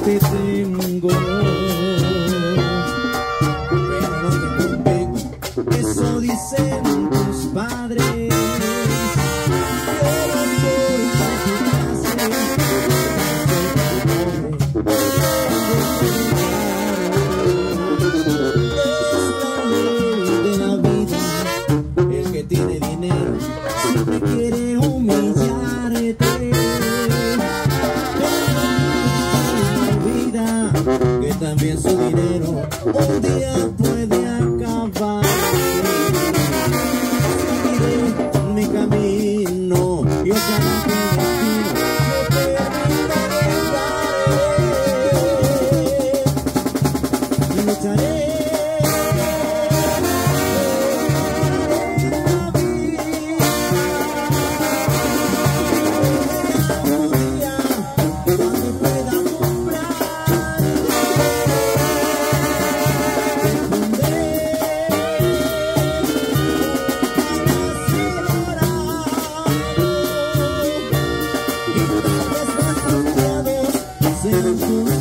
everything que también with you.